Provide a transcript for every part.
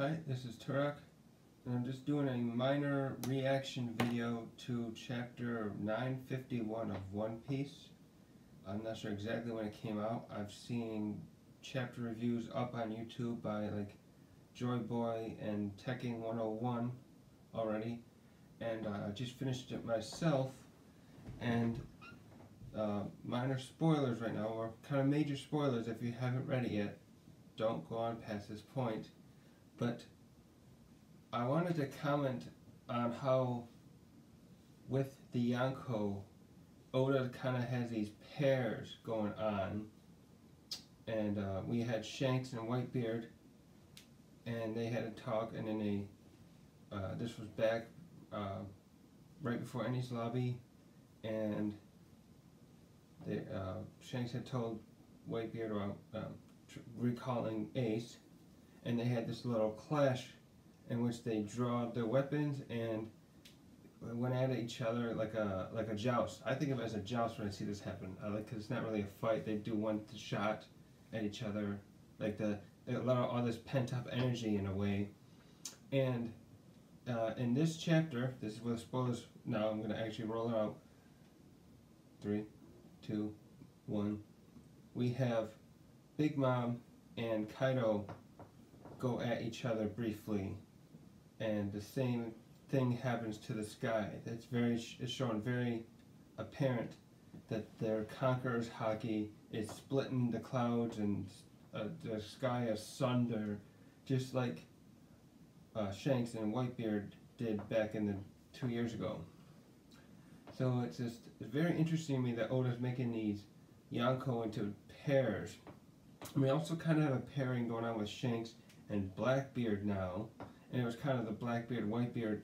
Hi, this is Turock, and I'm just doing a minor reaction video to chapter 951 of One Piece. I'm not sure exactly when it came out. I've seen chapter reviews up on YouTube by like Joy Boy and Tekking 101 already, and uh, I just finished it myself. And uh, minor spoilers right now, or kind of major spoilers if you haven't read it yet. Don't go on past this point. But I wanted to comment on how, with the Yonko, Oda kind of has these pairs going on. And uh, we had Shanks and Whitebeard, and they had a talk, and then they, uh, this was back uh, right before Enies Lobby, and they, uh, Shanks had told Whitebeard about um, recalling Ace, and they had this little clash in which they draw their weapons and went at each other like a like a joust. I think of it as a joust when I see this happen. I like because it's not really a fight. They do one shot at each other, like the they allow all this pent up energy in a way. And uh, in this chapter, this is with spoilers. Now I'm going to actually roll it out. Three, two, one. We have Big Mom and Kaido go at each other briefly, and the same thing happens to the sky. It's very it's shown very apparent that their conqueror's haki is splitting the clouds and uh, the sky asunder, just like uh, Shanks and Whitebeard did back in the two years ago. So it's just it's very interesting to me that Oda's making these Yonko into pairs. We also kind of have a pairing going on with Shanks and Blackbeard now, and it was kind of the Blackbeard Whitebeard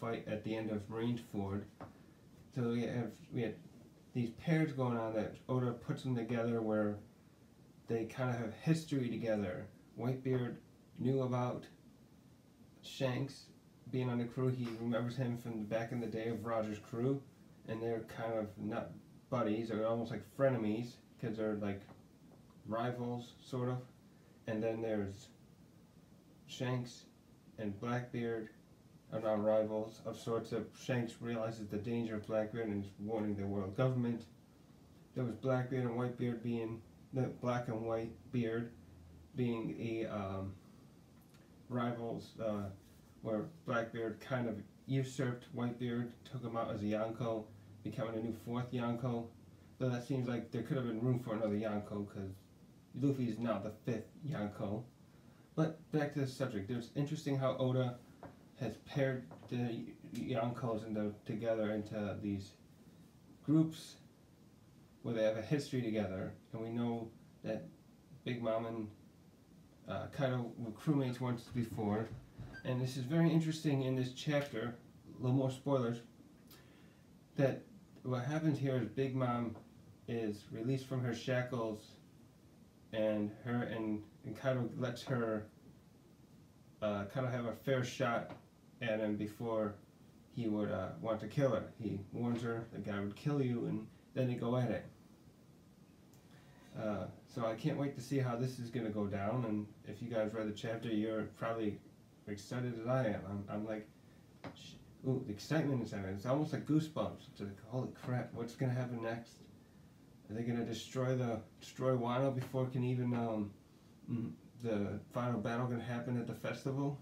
fight at the end of Marineford. So we have we had these pairs going on that Oda puts them together where they kind of have history together. Whitebeard knew about Shanks being on the crew. He remembers him from back in the day of Roger's crew, and they're kind of not buddies; they're almost like frenemies because they're like rivals, sort of. And then there's Shanks and Blackbeard are now rivals of sorts. Of Shanks realizes the danger of Blackbeard and is warning the world government. There was Blackbeard and Whitebeard being the black and white beard being a um, rivals uh, where Blackbeard kind of usurped Whitebeard, took him out as a Yonko, becoming a new fourth Yonko. Though that seems like there could have been room for another Yonko because Luffy is now the fifth Yonko. But back to the subject. It's interesting how Oda has paired the Yonkos into, together into these groups where they have a history together, and we know that Big Mom and uh, Kaido were crewmates once before, and this is very interesting in this chapter. A little more spoilers. That what happens here is Big Mom is released from her shackles, and her and and kind of lets her uh, kind of have a fair shot at him before he would uh, want to kill her. He warns her the guy would kill you, and then they go at it. Uh, so I can't wait to see how this is going to go down. And if you guys read the chapter, you're probably excited as I am. I'm, I'm like, ooh, the excitement is there. It's almost like goosebumps. It's like, holy crap, what's going to happen next? Are they going to destroy the destroy Wano before it can even um, the final battle to happen at the festival?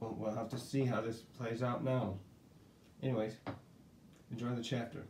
Well, we'll have to see how this plays out now. Anyways, enjoy the chapter.